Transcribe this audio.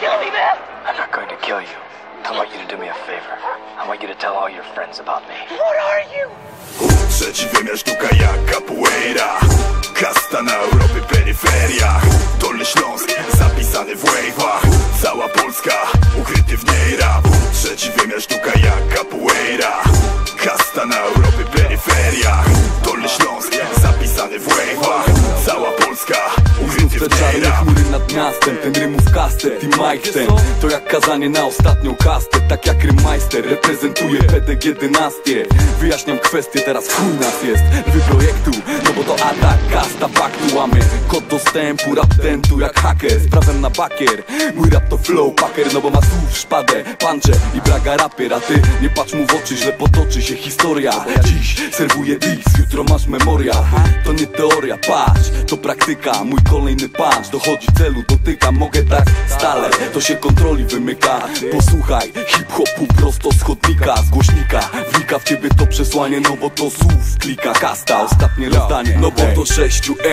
kill me, man! I'm not going to kill you. I want you to do me a favor. I want you to tell all your friends about me. What are you? Trzeci wymiar sztuka jak capoeira Kasta na Europy peryferia Dolny Śląsk zapisany w wave'ach Cała Polska ukryty w niej rap Trzeci wymiar sztuka jak capoeira Kasta na Europy peryferia Dolny Śląsk zapisany w wave'ach Cała Polska ukryty Te czarne chmury nad miastem Ten rymów kastet i Mike ten. To jak kazanie na ostatnią kastę Tak jak rymajster reprezentuje PDG dynastię. Wyjaśniam kwestię, teraz chuj nas jest. Lwy projektu, no bo to atak Kasta faktu, łamy kod dostępu Rap ten tu jak haker z prawem na bakier. Mój rap to flow packer, no bo ma słów szpadę. Puncze i braga rapier A ty nie patrz mu w oczy, źle potoczy się historia. Dziś serwuję dis, jutro masz memoria. To nie teoria, patrz, to praktyka. Mój kolejny punch dochodzi celu, dotyka. Mogę tak stale, to się kontroli wymyka. Posłuchaj hip-hopu prosto z chodnika Z głośnika, wnika w ciebie to przesłanie No bo to słów klika. Kasta Ostatnie rozdanie, no bo to sześciu M